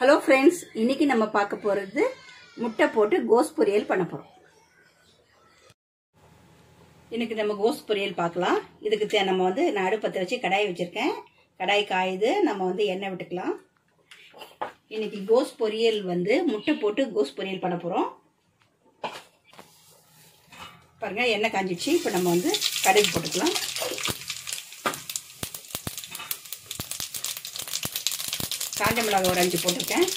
Hello friends இன்னைக்கு நம்ம பார்க்க போகிறது முட்டை போட்டு கோஸ் பொரியல் பண்ண போகிறோம் இன்னைக்கு நம்ம கோஸ் பொரியல் பார்க்கலாம். இதுக்கு தே- நம்ம வந்து நான் அடுப்பத்தை வச்சு கடாய் வச்சுருக்கேன். கடாய் காயுது. நம்ம வந்து எண்ணெய் விட்டுக்கலாம். இன்னைக்கு கோஸ் பொரியல் வந்து முட்டை போட்டு கோஸ் பொரியல் பண்ண போகிறோம் பாருங்கள் எண்ணெய் காஞ்சிடுச்சு இப்போ நம்ம வந்து கடுகு போட்டுக்கலாம். காஞ்ச மிளகாய் ஒரு அஞ்சு போட்டிருக்கேன்.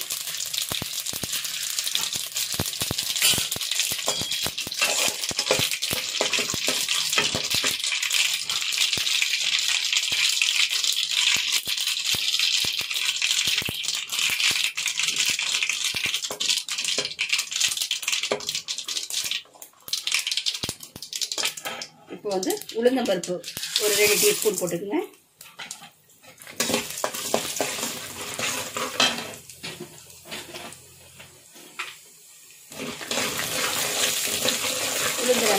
இப்போ வந்து உளுந்தம்பருப்பு ஒரு ரெண்டு டீஸ்பூன் போட்டுக்கோங்க.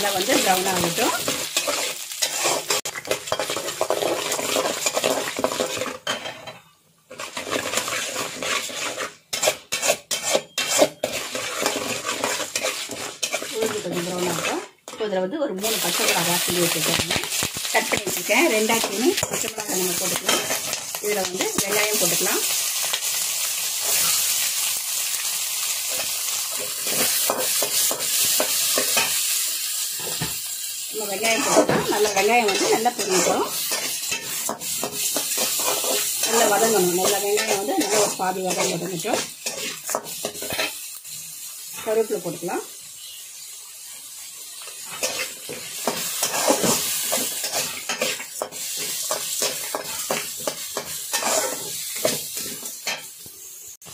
நல்லா வந்து ப்ரௌன் ஆகட்டும். கொஞ்சம் ப்ரௌன் ஆகட்டும். இப்போ இதில் வந்து ஒரு மூணு பச்சை மிளகா கிள்ளி வச்சுருக்கேன். கட் பண்ணி வச்சுருக்கேன் ரெண்டாக்கின்னு பச்சை மிளகாய் நம்ம போட்டுக்கலாம். இதில் வந்து வெங்காயம் போட்டுக்கலாம். நம்ம வெங்காயம் போட்டுக்கலாம். நல்லா வெங்காயம் வந்து நல்லா பொரியட்டும் நல்லா வதங்கணும். நல்லா வெங்காயம் வந்து நல்லா ஒரு பாதி வதங்க வதங்கட்டும். கருவேப்பிலை போட்டுக்கலாம்.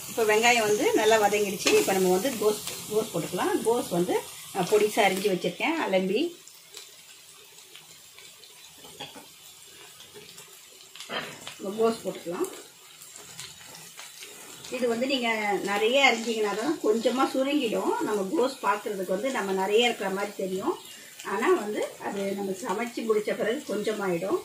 இப்போ வெங்காயம் வந்து நல்லா வதங்கிடுச்சு. இப்போ நம்ம வந்து கோஸ் கோஸ் போட்டுக்கலாம். கோஸ் வந்து பொடிசாக அரிஞ்சு வச்சுருக்கேன். அலம்பி இப்போ போட்டுக்கலாம். இது வந்து நீங்கள் நிறைய அரிஞ்சிங்கன்னா தான் கொஞ்சமாக சுருங்கிடும். நம்ம கோஸ் பார்க்குறதுக்கு வந்து நம்ம நிறைய இருக்கிற மாதிரி தெரியும். ஆனால் வந்து அது நம்ம சமைச்சு முடித்த பிறகு கொஞ்சமாயிடும்.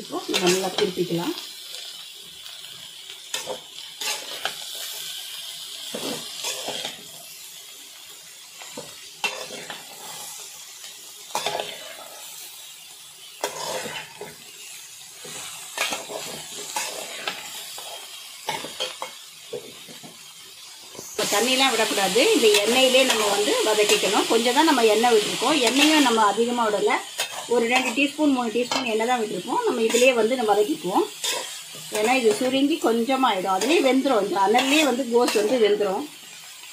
இப்போ நல்லா திருப்பிக்கலாம். தண்ணியெலாம் தண்ணிலாம் விடக்கூடாது. இந்த எண்ணெயிலே நம்ம வந்து வதக்கிக்கணும். கொஞ்சம் தான் நம்ம எண்ணெய் விட்டுருக்கோம். எண்ணெயும் நம்ம அதிகமாக விடலை. ஒரு ரெண்டு டீஸ்பூன் மூணு டீஸ்பூன் எண்ணெய் தான் விட்டுருக்கோம். நம்ம இதிலே வந்து நம்ம வதக்கிக்குவோம். ஏன்னா இது சுருங்கி கொஞ்சமாக ஆகிடும் அதுலேயே வெந்துடும் இந்த அனல்லே வந்து கோஸ் வந்து வெந்துடும்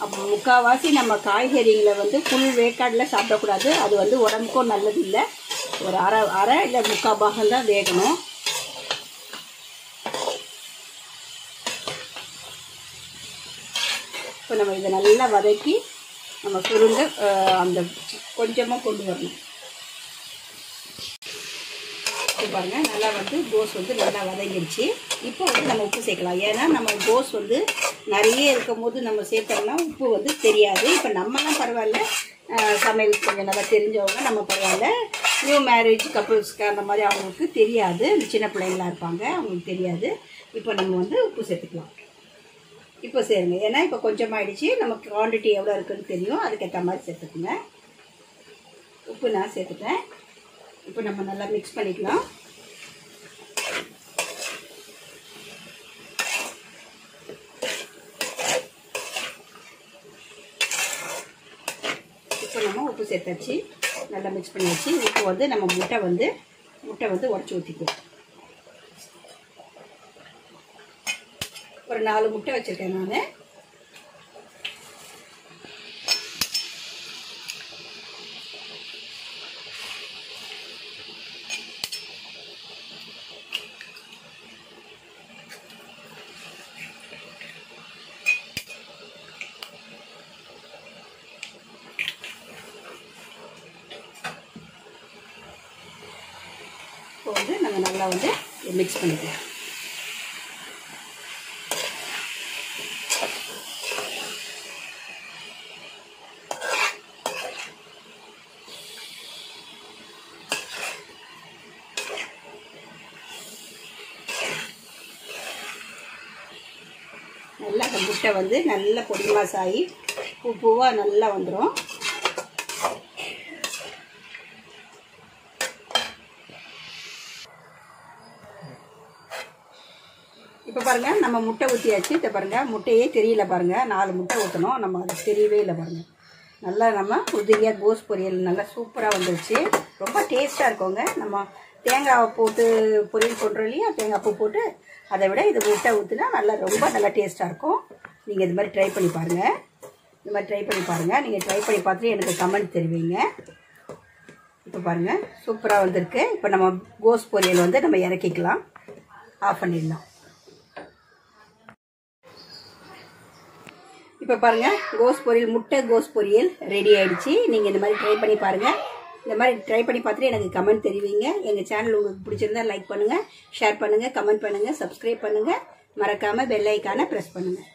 அப்போ முக்கால்வாசி நம்ம காய்கறிகளை வந்து ஃபுல் வேக்காடில் சாப்பிடக்கூடாது. அது வந்து உடம்புக்கும் நல்லது இல்லை ஒரு அரை அரை இல்லை முக்கால் பாகம் தான் வேகணும். இப்போ நம்ம இதை நல்லா வதக்கி நம்ம சுருங்க அந்த கொஞ்சமாக கொண்டு வரணும். இப்போ பாருங்க நல்லா வந்து கோஸ் வந்து நல்லா வதங்கிடுச்சு. இப்போ வந்து நம்ம உப்பு சேர்க்கலாம். ஏன்னா நம்ம கோஸ் வந்து நிறைய இருக்கும் போது நம்ம சேர்த்தோம்னா உப்பு வந்து தெரியாது. இப்போ நம்மலாம் பரவாயில்ல. சமையல் கொஞ்சம் நல்லா தெரிஞ்சவங்க நம்ம பரவாயில்ல. நியூ மேரேஜ் கப்புள்ஸ்க்கு அந்த மாதிரி அவங்களுக்கு தெரியாது. சின்ன பிள்ளைங்களா இருப்பாங்க அவங்களுக்கு தெரியாது. இப்போ நம்ம வந்து உப்பு சேர்த்துக்கலாம். இப்போ சேருங்க. ஏன்னா இப்போ கொஞ்சமாயிடுச்சு. நமக்கு குவான்டிட்டி எவ்வளோ இருக்குன்னு தெரியும். அதுக்கேற்ற மாதிரி சேர்த்துக்குங்க. உப்பு நான் சேர்த்துட்டேன். இப்போ நம்ம நல்லா மிக்ஸ் பண்ணிக்கலாம். இப்போ நம்ம உப்பு சேர்த்தாச்சு. நல்லா மிக்ஸ் பண்ணியாச்சு. இப்போ வந்து நம்ம முட்டை வந்து முட்டை வந்து உடச்சி ஊற்றிக்குவோம் ஒரு நாலு முட்டை வச்சுருக்கேன் நான். இப்போ வந்து நம்ம நல்லா வந்து மிக்ஸ் பண்ணிக்கலாம். அந்த முட்டை வந்து நல்லா பொடி மாசாகி பூ பூவாக நல்லா வந்துடும் இப்போ பாருங்கள் நம்ம முட்டை ஊற்றியாச்சு இதை பாருங்கள் முட்டையே தெரியல பாருங்கள் நாலு முட்டை ஊற்றணும் நம்ம அது தெரியவே இல்லை பாருங்கள் நல்லா நம்ம உதிரியாக கோஸ் பொரியல் நல்லா சூப்பராக வந்துருச்சு. ரொம்ப டேஸ்ட்டாக இருக்கோங்க. நம்ம தேங்காவை போட்டு பொரியல் பண்ணுறோம் இல்லையா? தேங்காய் பூ போட்டு அதை விட இது முட்டை ஊற்றினா நல்லா ரொம்ப நல்லா டேஸ்ட்டாக இருக்கும். நீங்கள் இது மாதிரி ட்ரை பண்ணி பாருங்கள் இந்த மாதிரி ட்ரை பண்ணி பாருங்கள் நீங்கள் ட்ரை பண்ணி பார்த்துட்டு எனக்கு கமெண்ட் தெரிவிங்க. இப்போ பாருங்கள் சூப்பராக வந்திருக்கு. இப்போ நம்ம கோஸ் பொரியல் வந்து நம்ம இறக்கிக்கலாம். ஆஃப் பண்ணிடலாம். இப்போ பாருங்கள் கோஸ் பொரியல் முட்டை கோஸ் பொரியல் ரெடி ஆகிடுச்சி நீங்கள் இந்த மாதிரி ட்ரை பண்ணி பாருங்கள் இந்த மாதிரி ட்ரை பண்ணி பார்த்துட்டு எனக்கு கமெண்ட் தெரிவிங்க. எங்கள் சேனல் உங்களுக்கு பிடிச்சிருந்தா லைக் பண்ணுங்கள் ஷேர் பண்ணுங்கள் கமெண்ட் பண்ணுங்கள் சப்ஸ்கிரைப் பண்ணுங்கள் மறக்காமல் பெல் ஐக்கானை ப்ரெஸ் பண்ணுங்கள்